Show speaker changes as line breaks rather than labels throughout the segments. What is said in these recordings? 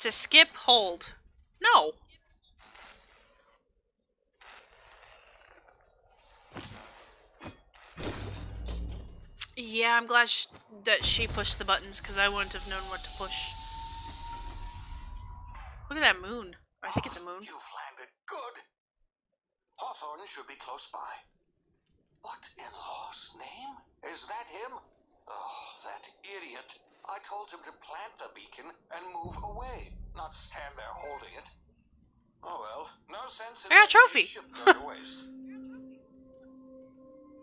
To skip, hold. No. Yeah, I'm glad sh that she pushed the buttons because I wouldn't have known what to push. Look at that moon. I think it's a moon.
You've landed good. Hawthorne should be close by. What in law's name? Is that him? Oh, that idiot. I told him to plant the beacon and move away, not stand there holding it. Oh well, no sense in
I got a trophy.
letting the ship go to waste.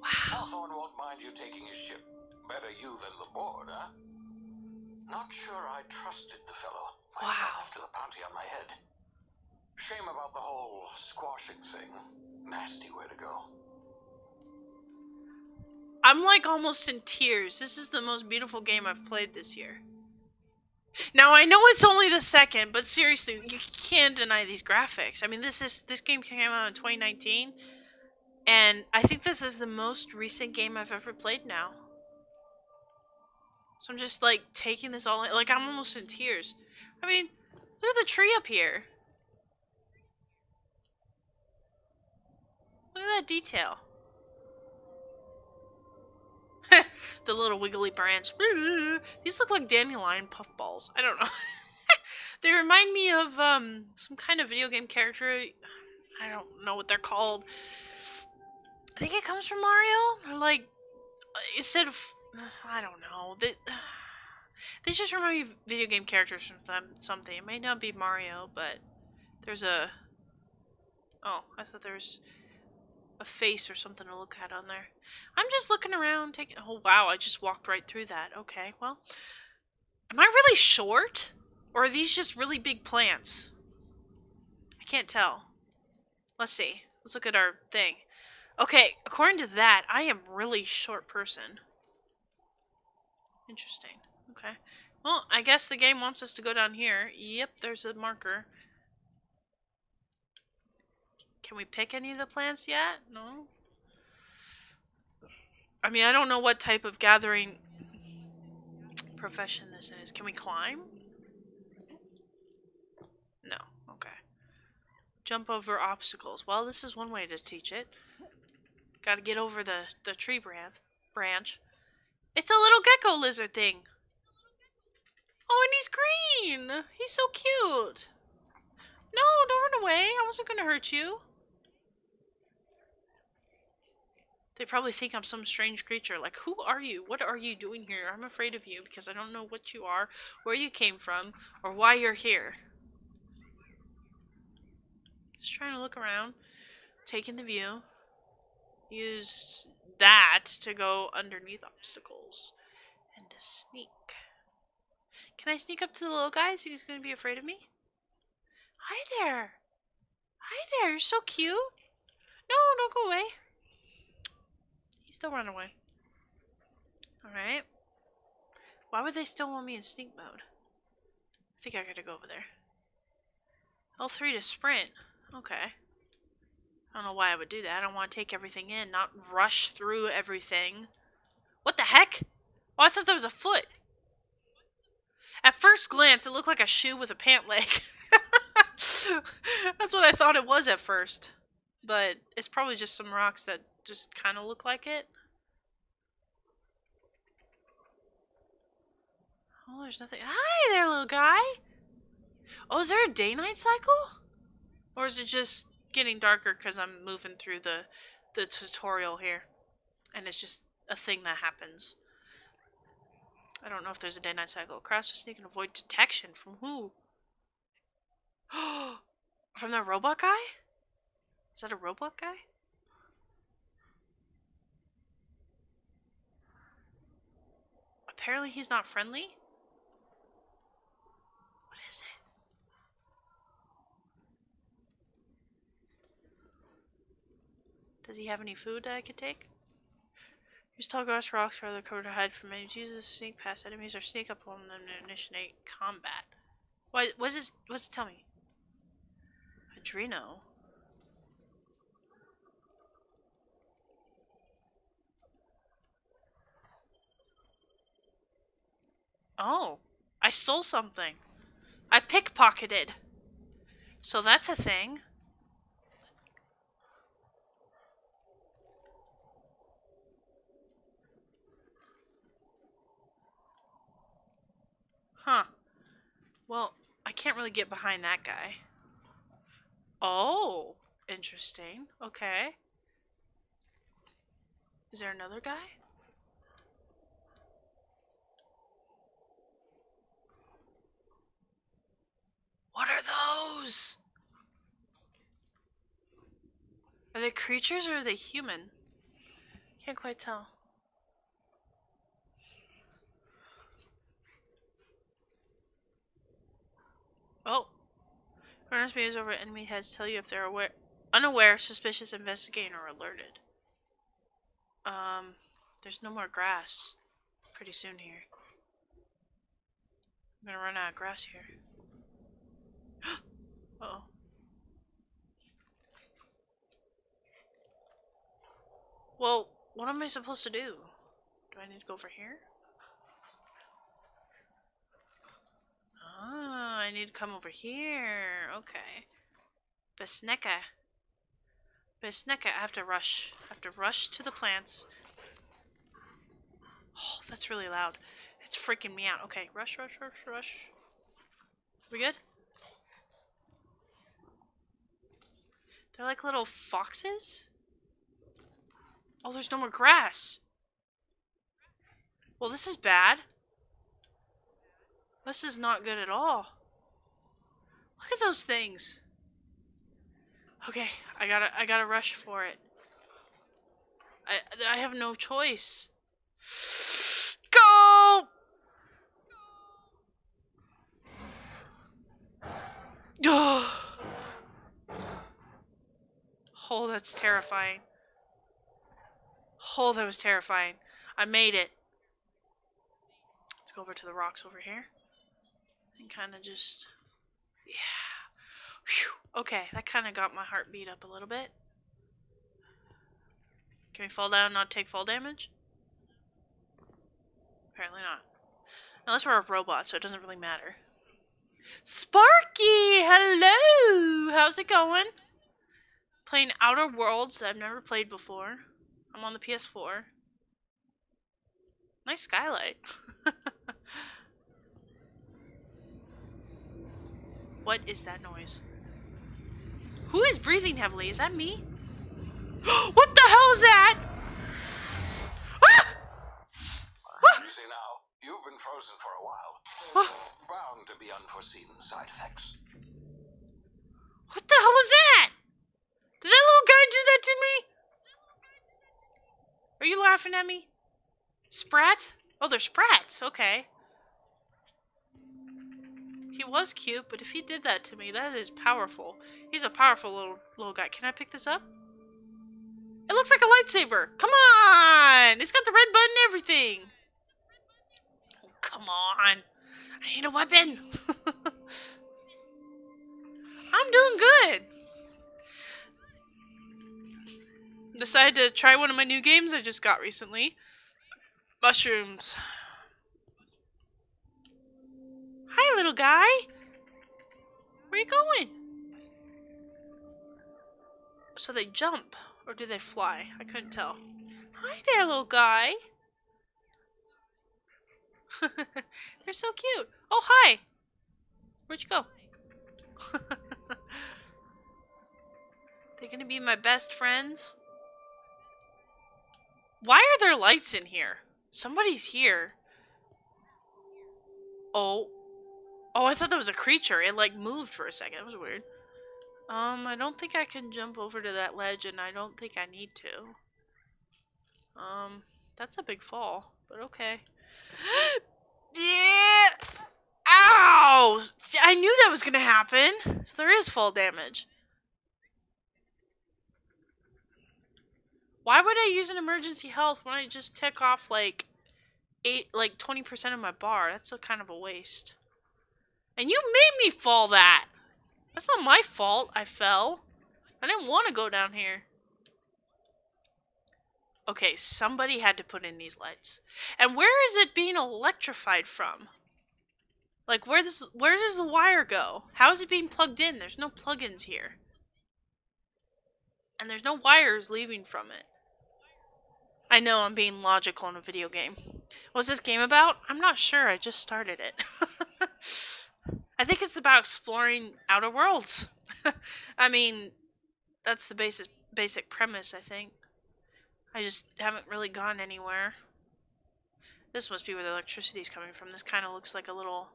Wow.
Hawthorne won't mind you taking his ship. Better you than the board, huh? Not sure I trusted the fellow.
Wow.
after the bounty on my head. Shame about the whole squashing thing. Nasty way to go.
I'm like almost in tears. This is the most beautiful game I've played this year. Now I know it's only the second, but seriously, you can't deny these graphics. I mean, this is this game came out in 2019, and I think this is the most recent game I've ever played now. So I'm just like taking this all in, like I'm almost in tears. I mean, look at the tree up here. Look at that detail. the little wiggly branch. These look like dandelion puffballs. I don't know. they remind me of um some kind of video game character. I don't know what they're called. I think it comes from Mario. Or like instead of I don't know. They they just remind me of video game characters from them, something. It may not be Mario, but there's a Oh, I thought there was a face or something to look at on there. I'm just looking around, taking. Oh wow, I just walked right through that. Okay, well, am I really short, or are these just really big plants? I can't tell. Let's see. Let's look at our thing. Okay, according to that, I am really short person. Interesting. Okay. Well, I guess the game wants us to go down here. Yep, there's a marker. Can we pick any of the plants yet? No. I mean, I don't know what type of gathering profession this is. Can we climb? No. Okay. Jump over obstacles. Well, this is one way to teach it. Got to get over the the tree branch. Branch. It's a little gecko lizard thing. Oh, and he's green. He's so cute. No, don't run away. I wasn't going to hurt you. They probably think I'm some strange creature. Like, who are you? What are you doing here? I'm afraid of you because I don't know what you are, where you came from, or why you're here. Just trying to look around, taking the view. Use that to go underneath obstacles and to sneak. Can I sneak up to the little guy? Is he going to be afraid of me? Hi there. Hi there. You're so cute. No, don't go away. Still run away. Alright. Why would they still want me in sneak mode? I think I gotta go over there. L3 to sprint. Okay. I don't know why I would do that. I don't want to take everything in, not rush through everything. What the heck? Oh, I thought that was a foot. At first glance, it looked like a shoe with a pant leg. That's what I thought it was at first. But it's probably just some rocks that just kind of look like it. Oh, there's nothing. Hi there, little guy. Oh, is there a day-night cycle? Or is it just getting darker because I'm moving through the the tutorial here, and it's just a thing that happens. I don't know if there's a day-night cycle. Crouch to sneak and avoid detection from who? from the robot guy? Is that a robot guy? Apparently he's not friendly. What is it? Does he have any food that I could take? Use tall grass rocks or other cover to hide from enemies. Use this to sneak past enemies or sneak up on them to initiate combat. What was this? What's it tell me? Adreno. Oh, I stole something. I pickpocketed. So that's a thing. Huh. Well, I can't really get behind that guy. Oh, interesting. Okay. Is there another guy? What are those? Are they creatures or are they human? Can't quite tell. Oh. Awareness meters over enemy heads tell you if they're aware, unaware, suspicious, investigating, or alerted. Um, there's no more grass pretty soon here. I'm gonna run out of grass here. Oh. Well, what am I supposed to do? Do I need to go over here? Ah, I need to come over here. Okay. Besneka. Besneka, I have to rush. I have to rush to the plants. Oh, that's really loud. It's freaking me out. Okay, rush, rush, rush, rush. We good? They're like little foxes? Oh, there's no more grass. Well, this is bad. This is not good at all. Look at those things. Okay, I gotta, I gotta rush for it. I, I have no choice. Go! oh, that's terrifying. Oh, that was terrifying. I made it. Let's go over to the rocks over here. And kind of just... Yeah. Whew. Okay, that kind of got my heart beat up a little bit. Can we fall down and not take fall damage? Apparently not. Unless we're a robot, so it doesn't really matter. Sparky! Hello! How's it going? Playing Outer Worlds that I've never played before. I'm on the PS4. Nice skylight. what is that noise? Who is breathing heavily? Is that me? what the hell is that? Ah!
Ah! See now, you've been frozen for a while.
Ah!
Bound to be unforeseen side effects.
What the hell was that? Did that little guy do that to me? Are you laughing at me? Sprat? Oh, they're sprats. Okay. He was cute, but if he did that to me, that is powerful. He's a powerful little little guy. Can I pick this up? It looks like a lightsaber. Come on! It's got the red button and everything. Oh, come on. I need a weapon. I'm doing good. Decided to try one of my new games I just got recently. Mushrooms. Hi, little guy. Where are you going? So they jump, or do they fly? I couldn't tell. Hi there, little guy. They're so cute. Oh, hi. Where'd you go? They're gonna be my best friends. Why are there lights in here? Somebody's here. Oh. Oh, I thought that was a creature. It, like, moved for a second. That was weird. Um, I don't think I can jump over to that ledge, and I don't think I need to. Um, that's a big fall, but okay. yeah! Ow! I knew that was gonna happen. So there is fall damage. Why would I use an emergency health when I just tick off like eight, like twenty percent of my bar? That's a kind of a waste. And you made me fall that. That's not my fault. I fell. I didn't want to go down here. Okay, somebody had to put in these lights. And where is it being electrified from? Like where this where does the wire go? How is it being plugged in? There's no plugins here. And there's no wires leaving from it. I know I'm being logical in a video game. What's this game about? I'm not sure. I just started it. I think it's about exploring outer worlds. I mean, that's the basic basic premise, I think. I just haven't really gone anywhere. This must be where the electricity is coming from. This kind of looks like a little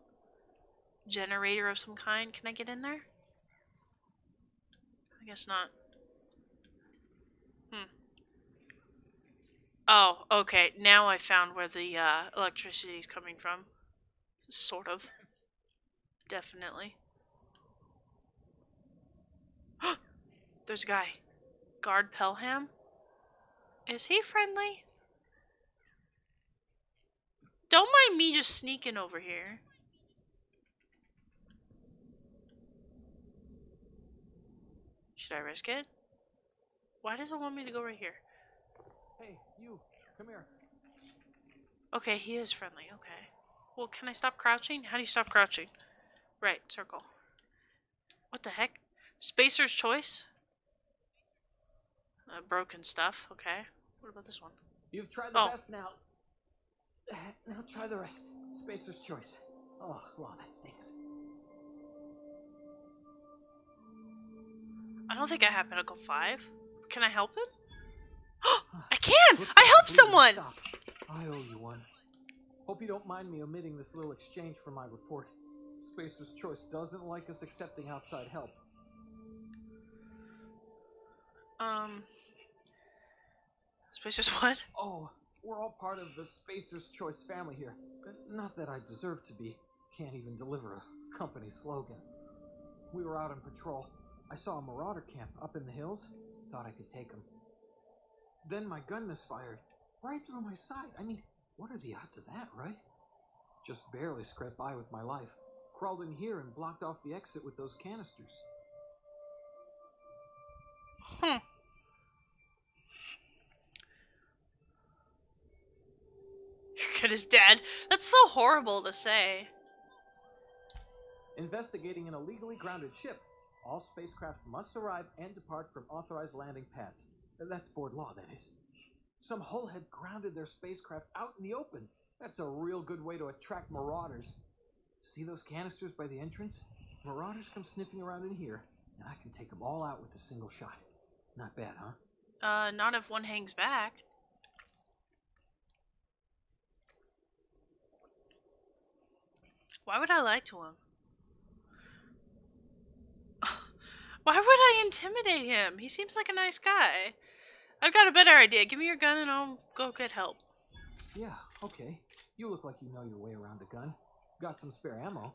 generator of some kind. Can I get in there? I guess not. Hmm. Oh, okay. Now I found where the uh, electricity is coming from. Sort of. Definitely. There's a guy. Guard Pelham? Is he friendly? Don't mind me just sneaking over here. Should I risk it? Why does it want me to go right here?
Hey, you, come here.
Okay, he is friendly. Okay. Well, can I stop crouching? How do you stop crouching? Right, circle. What the heck? Spacer's choice? Uh, broken stuff. Okay. What about this one?
You've tried the
Oh.
best now. Now try the rest. Spacer's choice. Oh, wow, that stings.
I don't think I have medical five. Can I help him? I can!
Looks
I helped someone!
stopped. I owe you one. Hope you don't mind me omitting this little exchange from my report. Spacer's Choice doesn't like us accepting outside help.
Um. Spacer's what?
Oh, we're all part of the Spacer's Choice family here. Not that I deserve to be. Can't even deliver a company slogan. We were out on patrol. I saw a marauder camp up in the hills. Thought I could take them. Then my gun misfired. Right through my side. I mean, what are the odds of that, right? Just barely scraped by with my life. Crawled in here and blocked off the exit with those canisters.
Hmm. You're good as dead. That's so horrible to say.
Investigating an illegally grounded ship. All spacecraft must arrive and depart from authorized landing pads. That's board law, that is. Some hullhead grounded their spacecraft out in the open. That's a real good way to attract marauders. See those canisters by the entrance? Marauders come sniffing around in here, and I can take them all out with a single shot. Not bad, huh?
Uh, not if one hangs back. Why would I lie to him? Why would I intimidate him? He seems like a nice guy. I've got a better idea. Give me your gun and I'll go get help.
Yeah, okay. You look like you know your way around a gun. Got some spare ammo,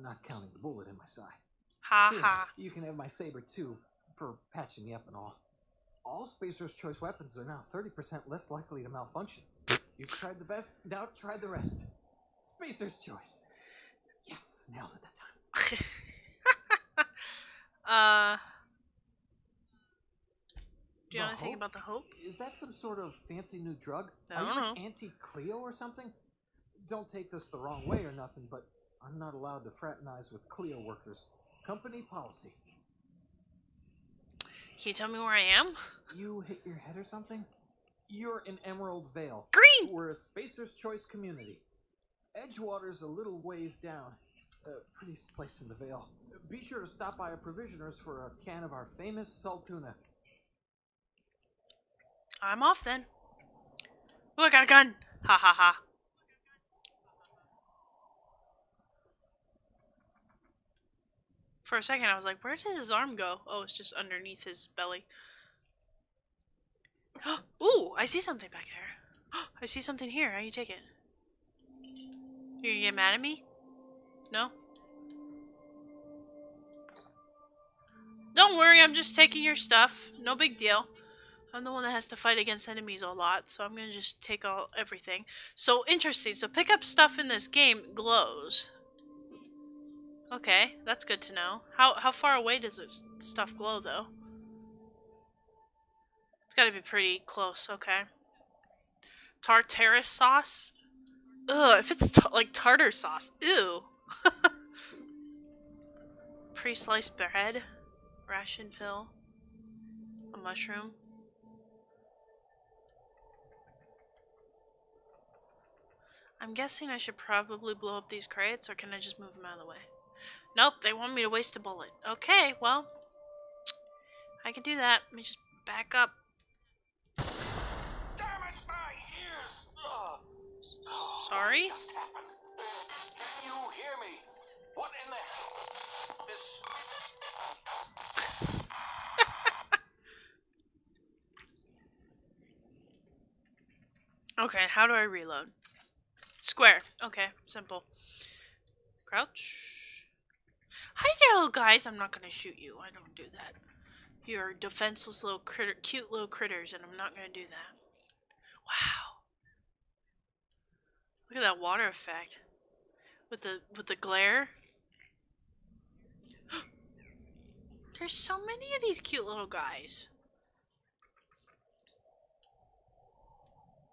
not counting the bullet in my side.
Ha
Here,
ha.
You can have my saber too, for patching me up and all. All Spacer's Choice weapons are now 30% less likely to malfunction. You've tried the best, now try the rest. Spacer's Choice. Yes, nailed it that time.
uh. Do you know anything about the Hope?
Is that some sort of fancy new drug?
I
Are
don't
you
know.
Auntie Cleo or something? Don't take this the wrong way or nothing, but I'm not allowed to fraternize with Cleo workers. Company policy.
Can you tell me where I am?
You hit your head or something? You're in Emerald Vale.
Green!
We're a Spacer's Choice community. Edgewater's a little ways down. Uh, prettiest place in the Vale. Be sure to stop by a provisioners for a can of our famous salt tuna.
I'm off then. Ooh, I got a gun! Ha ha ha. For a second, I was like, where did his arm go? Oh, it's just underneath his belly. Ooh, I see something back there. I see something here. How you take it? You gonna get mad at me? No? Don't worry, I'm just taking your stuff. No big deal. I'm the one that has to fight against enemies a lot, so I'm gonna just take all everything. So interesting. So pick up stuff in this game glows. Okay, that's good to know. How how far away does this stuff glow though? It's got to be pretty close. Okay. Tartaris sauce. Ugh, if it's ta- like tartar sauce, ew. pre-sliced bread, ration pill, a mushroom. I'm guessing I should probably blow up these crates, or can I just move them out of the way? Nope, they want me to waste a bullet. Okay, well, I can do that. Let me just back up.
Damn it, my ears!
Sorry?
What just happened? Can you hear me? What in the? This.
Okay, how do I reload? Square. Okay, simple. Crouch. Hi there, little guys. I'm not gonna shoot you. I don't do that. You're defenseless little critter, cute little critters, and I'm not gonna do that. Wow. Look at that water effect. With the with the glare. There's so many of these cute little guys.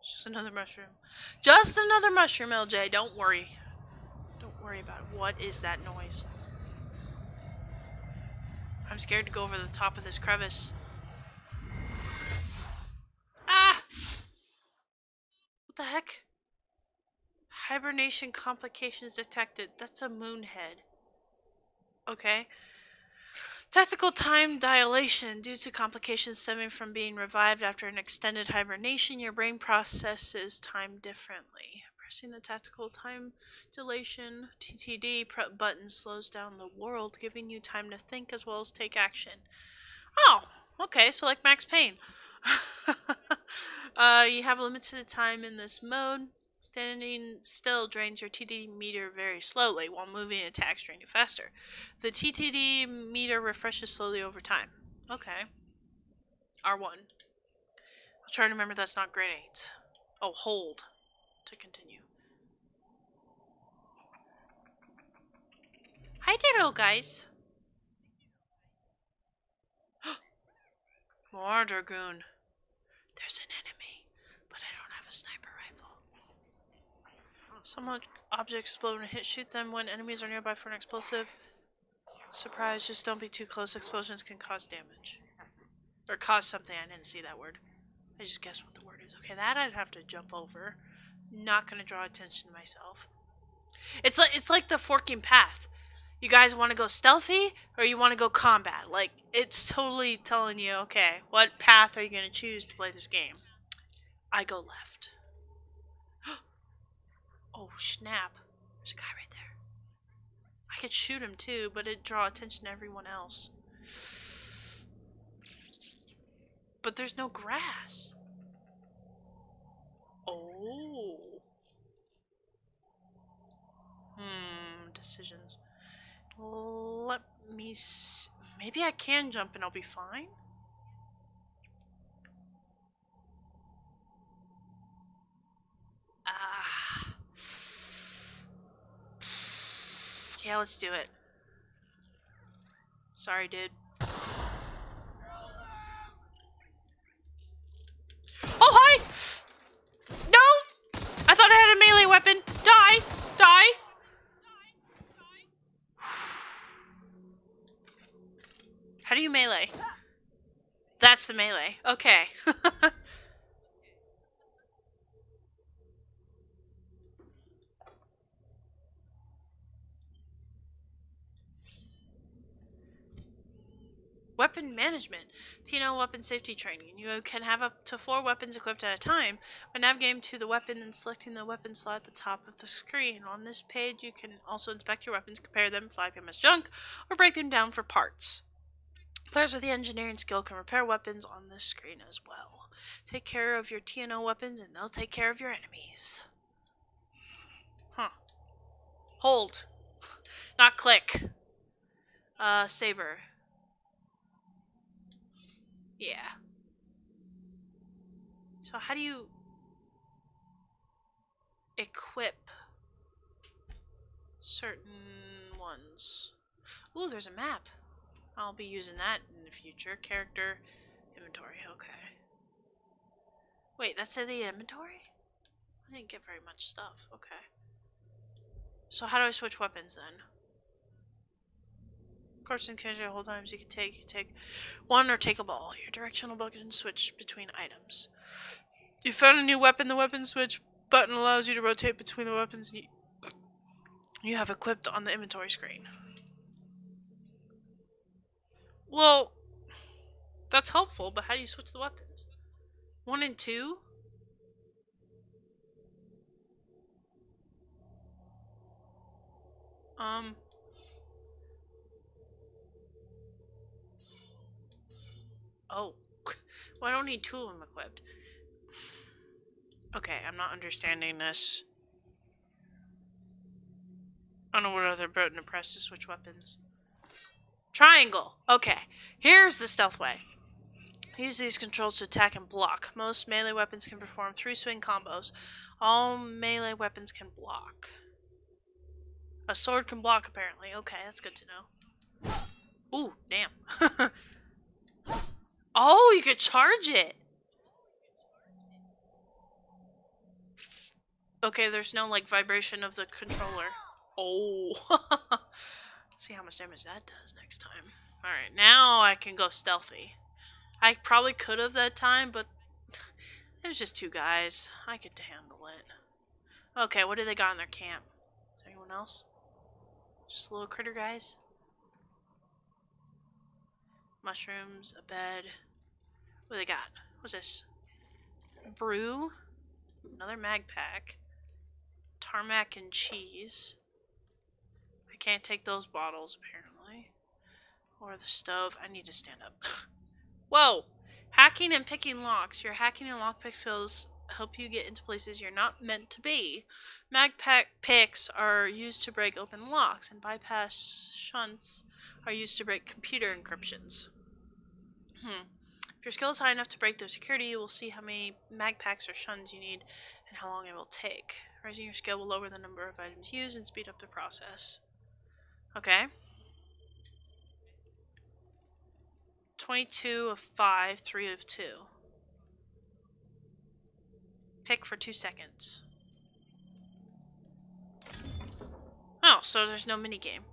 It's just another mushroom. Just another mushroom, LJ. Don't worry. Don't worry about it. What is that noise? I'm scared to go over the top of this crevice. Ah! What the heck? Hibernation complications detected. That's a moon head. Okay. Tactical time dilation. Due to complications stemming from being revived after an extended hibernation, your brain processes time differently. Pressing the tactical time dilation TTD pr- button slows down the world, giving you time to think as well as take action. Oh, okay, so like Max Payne. uh, you have limited time in this mode. Standing still drains your TTD meter very slowly, while moving attacks drain you faster. The TTD meter refreshes slowly over time. Okay. R1. I'll try to remember that's not grade 8. Oh, hold to continue. Hi there, little guys. More Dragoon. There's an enemy, but I don't have a sniper rifle. Some ob- object explode and hit shoot them when enemies are nearby for an explosive. Surprise, just don't be too close. Explosions can cause damage. Or cause something. I didn't see that word. I just guessed what the word is. Okay, that I'd have to jump over. Not gonna draw attention to myself. It's like it's like the forking path. You guys want to go stealthy or you want to go combat? Like it's totally telling you, okay, what path are you gonna choose to play this game? I go left. Oh snap! There's a guy right there. I could shoot him too, but it'd draw attention to everyone else. But there's no grass. Oh. Hmm, decisions. Let me Maybe I can jump and I'll be fine? Ah. Yeah, let's do it. Sorry, dude. Oh, hi! No! I thought I had a melee weapon. Die! Die! How do you melee? That's the melee. Okay. Weapon management. TNO weapon safety training. You can have up to four weapons equipped at a time. By navigating to the weapon and selecting the weapon slot at the top of the screen. On this page, you can also inspect your weapons, compare them, flag them as junk, or break them down for parts. Players with the engineering skill can repair weapons on this screen as well. Take care of your TNO weapons, and they'll take care of your enemies. Huh. Hold. Not click. Uh, saber. Yeah. So how do you equip certain ones? Ooh, there's a map. I'll be using that in the future. Character inventory. Okay. Wait, that's in the inventory? I didn't get very much stuff. Okay. So how do I switch weapons then? Course, in casual times, you can take you take one or take a ball. Your directional button switch between items. You found a new weapon. The weapon switch button allows you to rotate between the weapons you, you have equipped on the inventory screen. Well, that's helpful, but how do you switch the weapons? One and two? Um. Oh. Well, I don't need two of them equipped. Okay, I'm not understanding this. I don't know what other button to press to switch weapons. Triangle! Okay, here's the stealth way. Use these controls to attack and block. Most melee weapons can perform three swing combos. All melee weapons can block. A sword can block, apparently. Okay, that's good to know. Ooh, damn. oh, you could charge it! Okay, there's no, like, vibration of the controller. Oh. See how much damage that does next time. Alright, now I can go stealthy. I probably could have that time, but there's just two guys. I could to handle it. Okay, what do they got in their camp? Is there anyone else? Just little critter guys? Mushrooms, a bed. What do they got? What's this? Brew. Another mag pick. Tarmac and cheese. I can't take those bottles, apparently. Or the stove. I need to stand up. Whoa! Hacking and picking locks. Your hacking and lockpick skills help you get into places you're not meant to be. Mag picks are used to break open locks, and bypass shunts are used to break computer encryptions. Hmm. Your skill is high enough to break their security, you will see how many mag picks or shunts you need and how long it will take. Raising your skill will lower the number of items used and speed up the process. Okay. 22 of 5, 3 of 2. Pick for 2 seconds. Oh, so there's no minigame.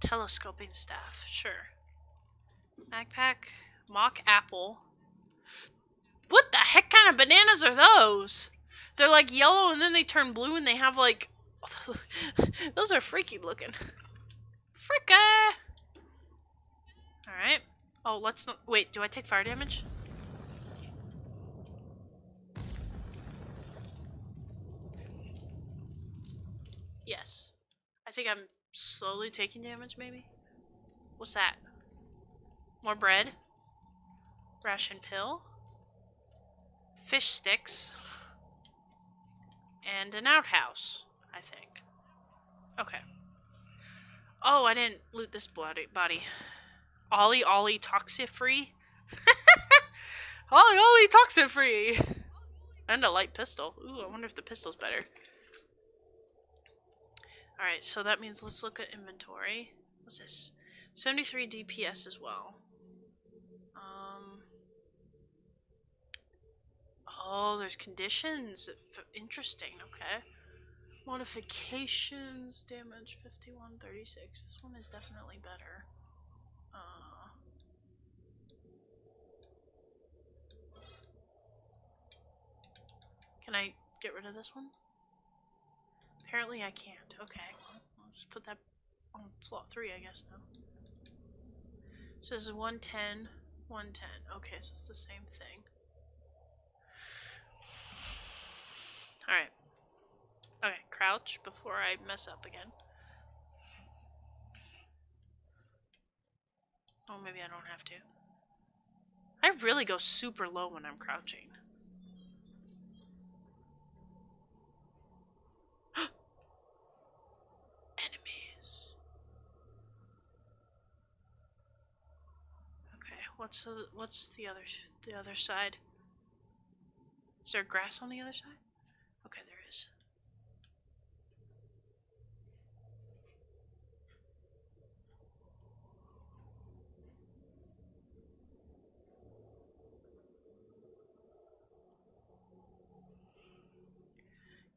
Telescoping staff, sure. Backpack, mock apple. What the heck kind of bananas are those? They're like yellow and then they turn blue and they have like... those are freaky looking. Fricka! Alright. Oh, let's not- wait, do I take fire damage? Yes. I think I'm slowly taking damage, maybe? What's that? More bread? Ration pill? Fish sticks? And an outhouse, I think. Okay. Oh, I didn't loot this body. body. Ollie Ollie toxic free. Ollie Ollie toxic free. And a light pistol. Ooh, I wonder if the pistol's better. Alright, so that means let's look at inventory. What's this? 73 DPS as well. Oh, there's conditions. Interesting, okay. Modifications, damage 5136. This one is definitely better. Uh, can I get rid of this one? Apparently I can't. Okay, I'll just put that on slot 3, I guess, now. So this is 110, 110. Okay, so it's the same thing. Alright. Okay, crouch before I mess up again. Oh, maybe I don't have to. I really go super low when I'm crouching. Enemies. Okay, what's the what's the other the other side? Is there grass on the other side?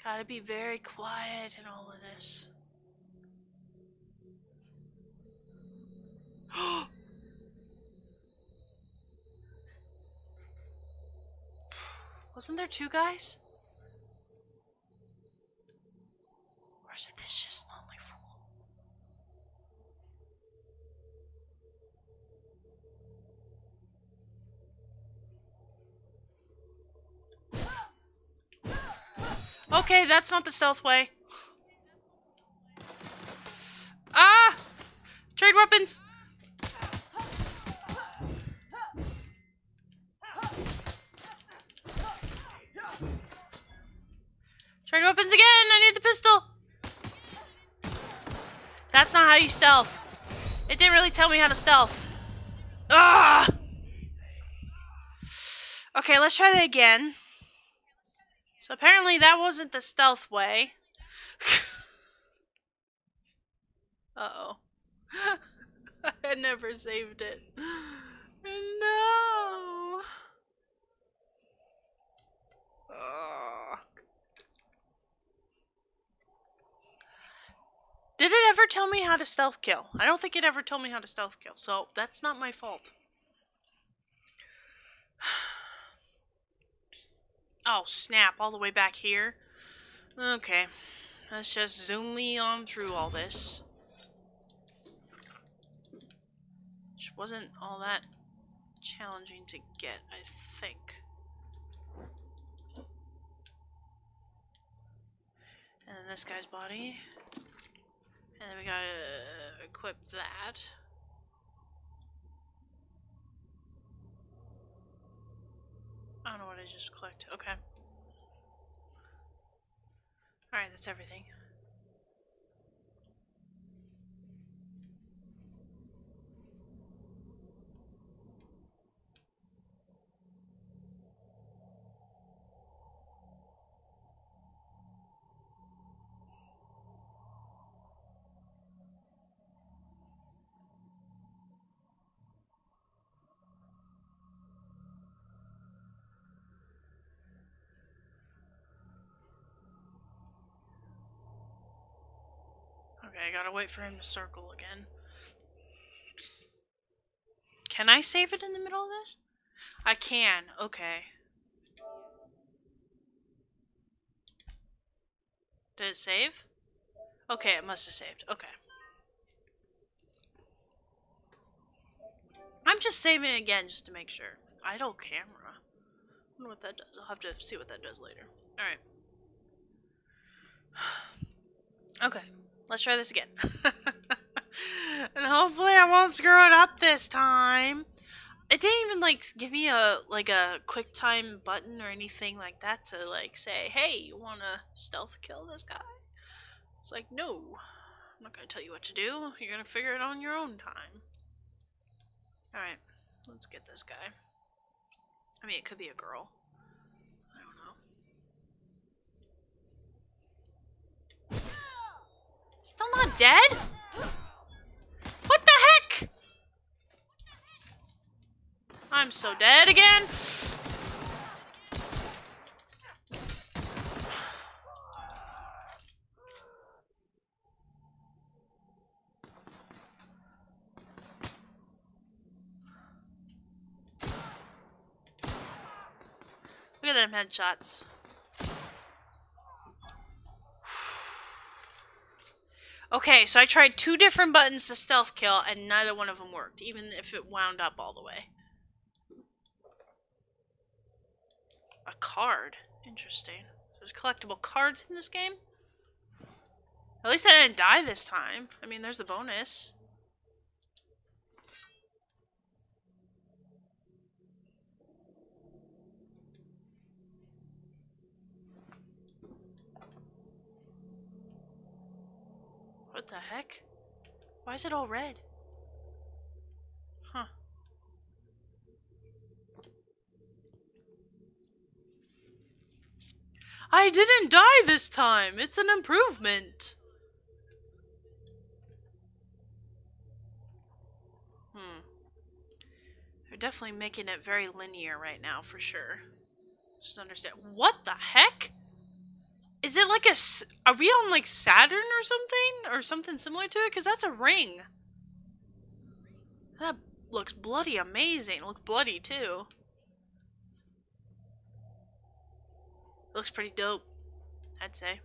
Gotta be very quiet in all of this. Wasn't there two guys? That's not the stealth way. Ah! Trade weapons! Trade weapons again! I need the pistol! That's not how you stealth. It didn't really tell me how to stealth. Ah! Okay, let's try that again. So apparently that wasn't the stealth way. Uh-oh. I never saved it. No! Ugh. Did it ever tell me how to stealth kill? I don't think it ever told me how to stealth kill, so that's not my fault. Oh, snap, all the way back here? Okay, let's just zoom me on through all this. Which wasn't all that challenging to get, I think. And then this guy's body. And then we gotta equip that. I don't know what I just clicked. Okay. Alright, that's everything. Okay, I gotta wait for him to circle again. Can I save it in the middle of this? I can, okay. Did it save? Okay, it must have saved. Okay. I'm just saving it again just to make sure. Idle camera. I wonder what that does. I'll have to see what that does later. Alright. okay. Let's try this again. and hopefully I won't screw it up this time. It didn't even like give me a like a quick time button or anything like that to like say, "Hey, you want to stealth kill this guy?" It's like, "No. I'm not to tell you what to do. You're to figure it on your own time." All right. Let's get this guy. I mean, it could be a girl. I don't know. Still not dead? What the heck? I'm so dead again. Look at them headshots. Okay, so I tried two different buttons to stealth kill, and neither one of them worked, even if it wound up all the way. A card. Interesting. There's collectible cards in this game? At least I didn't die this time. I mean, there's the bonus. What the heck? Why is it all red? Huh. I didn't die this time! It's an improvement! Hmm. They're definitely making it very linear right now, for sure. Just understand. What the heck? Is it like a? Are we on like Saturn or something, or something similar to it? Because that's a ring. That looks bloody amazing. Look bloody too. looks pretty dope, I'd say.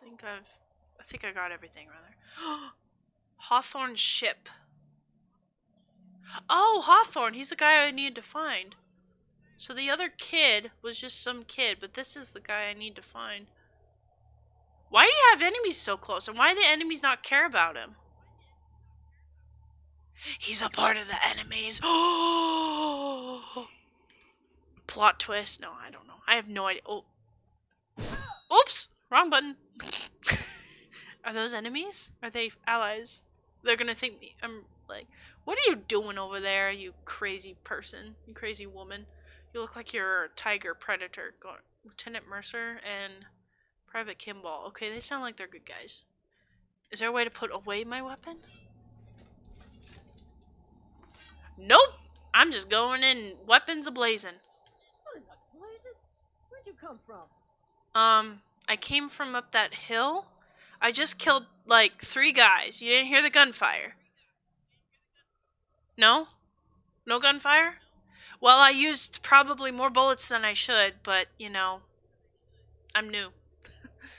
I think I've I think I got everything rather. Hawthorne's ship. Oh, Hawthorne, he's the guy I needed to find. So the other kid was just some kid, but this is the guy I need to find. Why do you have enemies so close? And why do the enemies not care about him? He's a part of the enemies. Oh! Plot twist? No, I don't know. I have no idea. Oh. Oops! Wrong button. Are those enemies? Are they allies? They're gonna think me. I'm like, what are you doing over there, you crazy person? You crazy woman. You look like you're a tiger predator. Go Lieutenant Mercer and Private Kimball. Okay, they sound like they're good guys. Is there a way to put away my weapon? Nope! I'm just going in weapons ablazing.
What in the blazes? Where'd you come from?
Um, I came from up that hill. I just killed like three guys. You didn't hear the gunfire? No? No gunfire? Well, I used probably more bullets than I should, but you know, I'm new.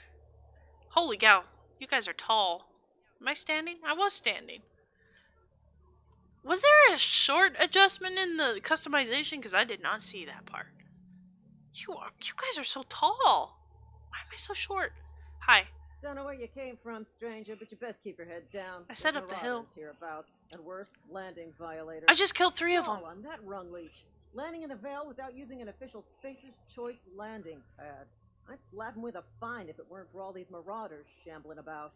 Holy cow, you guys are tall. Am I standing? I was standing. Was there a short adjustment in the customization? Because I did not see that part. You are, you guys are so tall. Why am I so short? Hi.
Don't know where you came from, stranger, but you best keep your head down.
I
set
up the hill.
Hereabouts, and worse, landing violators.
I just killed three of them.
On that rung leech. Landing in the Vale without using an official Spacer's Choice landing pad. I'd slap him with a fine if it weren't for all these marauders shambling about.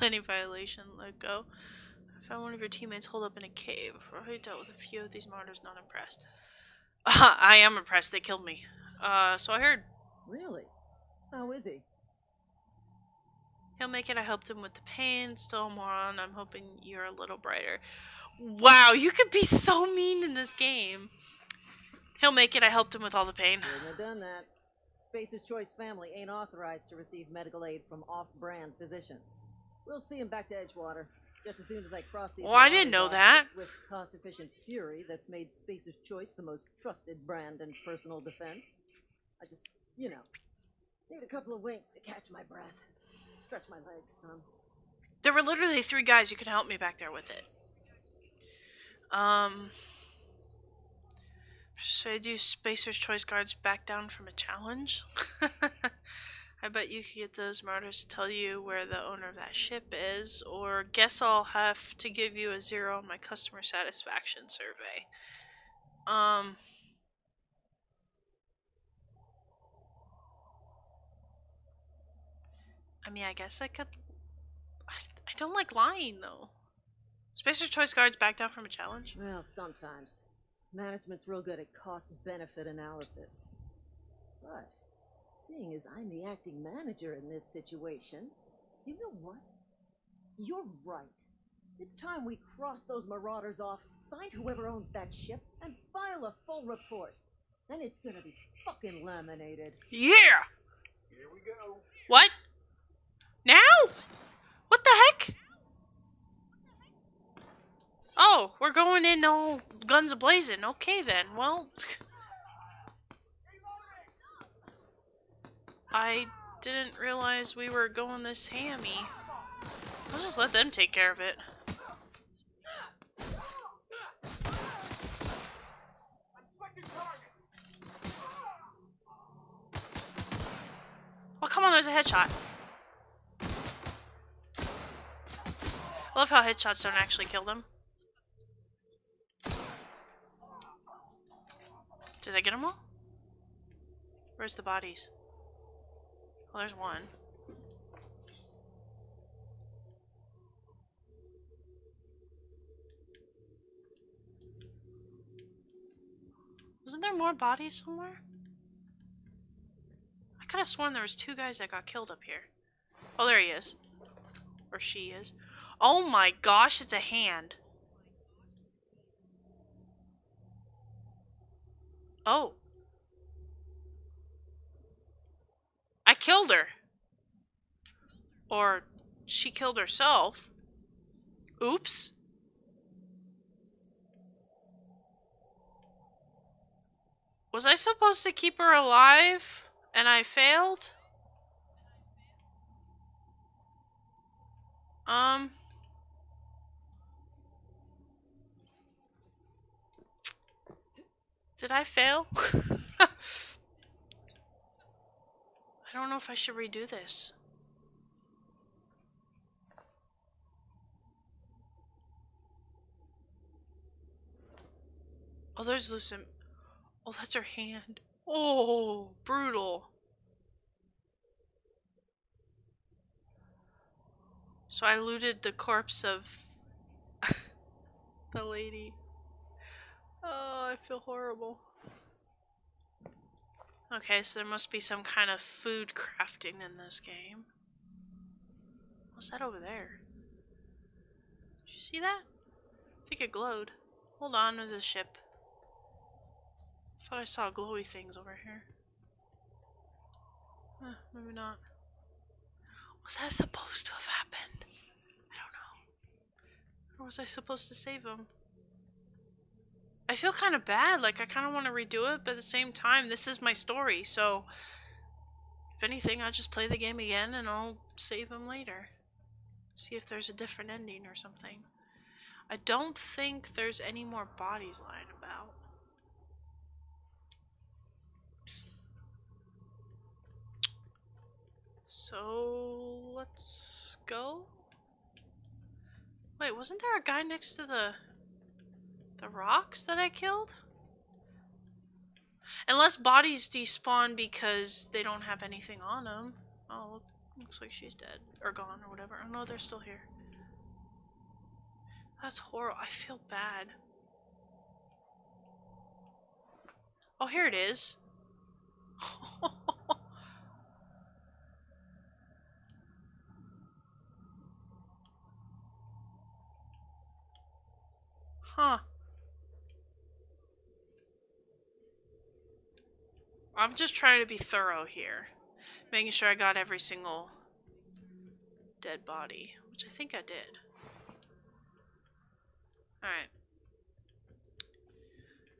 Landing violation, let go. I found one of your teammates holed up in a cave. I dealt with a few of these marauders, not impressed. I am impressed, they killed me. Uh, so I heard.
Really? How is he?
He'll make it, I helped him with the pain. Still a moron, I'm hoping you're a little brighter. Wow, you could be so mean in this game. He'll make it, I helped him with all the pain.
Wouldn't have done that. Spacer's Choice family ain't authorized to receive medical aid from off-brand physicians. We'll see him back to Edgewater. Just as soon as I cross these
Well, I didn't know that.
With cost-efficient fury that's made Spacer's Choice the most trusted brand in personal defense. I just, you know, need a couple of winks to catch my breath. Stretch my legs, some.
There were literally three guys you could help me back there with it. Um. Should I do Spacer's Choice Guards back down from a challenge? I bet you could get those marauders to tell you where the owner of that ship is, or guess I'll have to give you a zero on my customer satisfaction survey. Um. Mean, I guess I could. I, I don't like lying though. Spacer's Choice Guards back down from a challenge.
Well, sometimes. Management's real good at cost benefit analysis. But, seeing as I'm the acting manager in this situation, you know what? You're right. It's time we cross those marauders off, find whoever owns that ship, and file a full report. Then it's gonna be fucking laminated.
Yeah.
Here we go.
What? Now? What the heck? Oh, we're going in all guns ablazing. Okay then. Well, I didn't realize we were going this hammy. I'll just let them take care of it. Oh, come on, there's a headshot. I love how headshots don't actually kill them. Did I get them all? Where's the bodies? Well, there's one. Wasn't there more bodies somewhere? I could have sworn there was two guys that got killed up here. Oh, there he is. Or she is. Oh my gosh, it's a hand. Oh. I killed her. Or she killed herself. Oops. Was I supposed to keep her alive and I failed? Um. Did I fail? I don't know if I should redo this. Oh, there's Lucent. Oh, that's her hand. Oh, brutal. So I looted the corpse of the lady. Oh, I feel horrible. Okay, so there must be some kind of food crafting in this game. What's that over there? Did you see that? I think it glowed. Hold on to the ship. Thought I saw glowy things over here. Maybe not. Was that supposed to have happened? I don't know. Or was I supposed to save him? I feel kind of bad. Like, I kind of want to redo it, but at the same time, this is my story, so... If anything, I'll just play the game again and I'll save them later. See if there's a different ending or something. I don't think there's any more bodies lying about. So let's go. Wait, wasn't there a guy next to the the rocks that I killed? Unless bodies despawn because they don't have anything on them. Oh, looks like she's dead or gone or whatever. Oh no, they're still here. That's horrible. I feel bad. Oh, here it is. Huh. I'm just trying to be thorough here. Making sure I got every single dead body, which I think I did. Alright.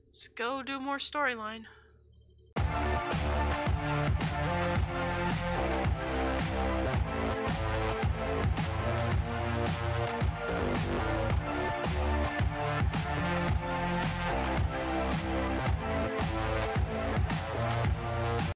Let's go do more storyline.